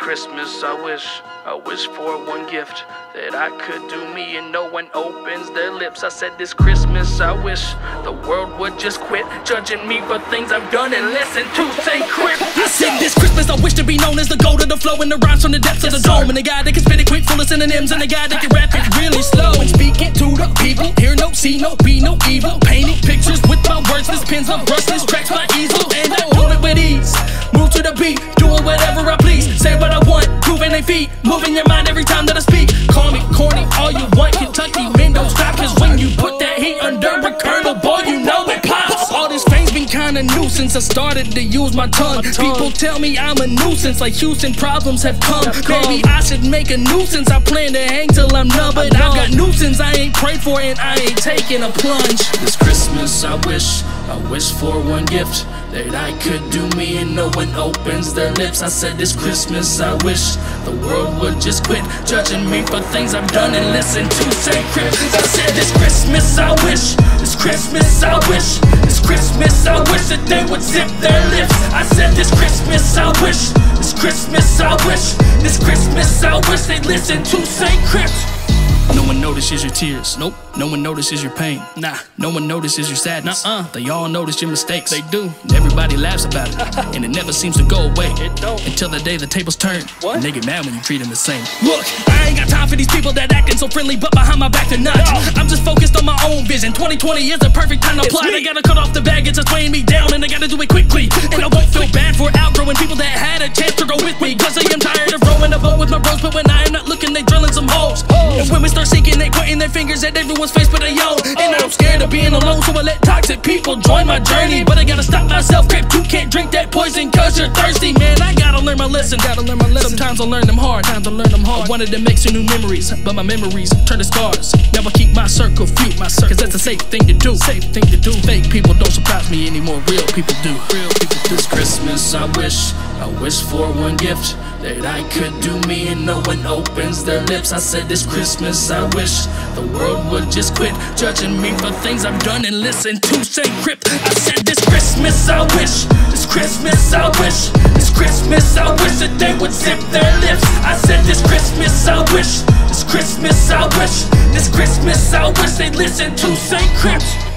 Christmas, I wish, I wish for one gift that I could do me and no one opens their lips. I said this Christmas, I wish the world would just quit judging me for things I've done and listen to St. Crypt. I said this Christmas, I wish to be known as the GOAT of the flow and the rhymes from the depths of the dome. And the guy that can spit it quick, full of synonyms, and the guy that can rap it really slow. And speak it to the people, hear no, see no, be no evil. Painting pictures with my words, this pens, my brushless tracks, my easel, and I do it with ease. The beat, doing whatever I please. Say what I want, moving their feet, moving your mind every time that I speak. Call me corny, been kinda nuisance. I started to use my tongue. People tell me I'm a nuisance, like Houston problems have come. Maybe I should make a nuisance. I plan to hang till I'm numb, but I've got nuisance I ain't prayed for and I ain't taking a plunge. This Christmas, I wish, I wish for one gift that I could do me and no one opens their lips. I said this Christmas, I wish the world would just quit judging me for things I've done and listen to St. Crypt. I said this Christmas, I wish, this Christmas, I wish, Christmas, I wish that they would zip their lips. I said this Christmas, I wish, this Christmas, I wish, this Christmas, I wish they'd listen to St. Crypt. No one notices your tears. Nope. No one notices your pain. Nah. No one notices your sadness. Nah. Uh. They all notice your mistakes. They do. Everybody laughs about it, and it never seems to go away. It don't. Until the day the tables turn. What? And they get mad when you treat them the same. Look, I ain't got time for these people that acting so friendly, but behind my back they're not. I'm just focused on my own vision. 2020 is the perfect time to apply. They gotta cut off the baggage that's weighing me down, and they gotta do it quickly. And I won't feel bad for outgrowing people that had a chance fingers at everyone's face, but they own. And I'm scared of being alone, so I let toxic people join my journey. But I gotta stop myself, crap. You can't drink that poison cause you're thirsty, I gotta learn my lesson. Sometimes I learn them hard, times I learn them hard. I wanted to make some new memories, but my memories turn to scars. Now I keep my circle few, my circle. Cause that's a safe thing to do. Safe thing to do. Fake people don't surprise me anymore. Real people do. Real people do. This Christmas, I wish, I wish for one gift that I could do me and no one opens their lips. I said this Christmas, I wish the world would just quit judging me for things I've done and listen to say crypt. Christmas, I wish that they would zip their lips. I said this Christmas, I wish, this Christmas, I wish, this Christmas, I wish they'd listen to St. crypt.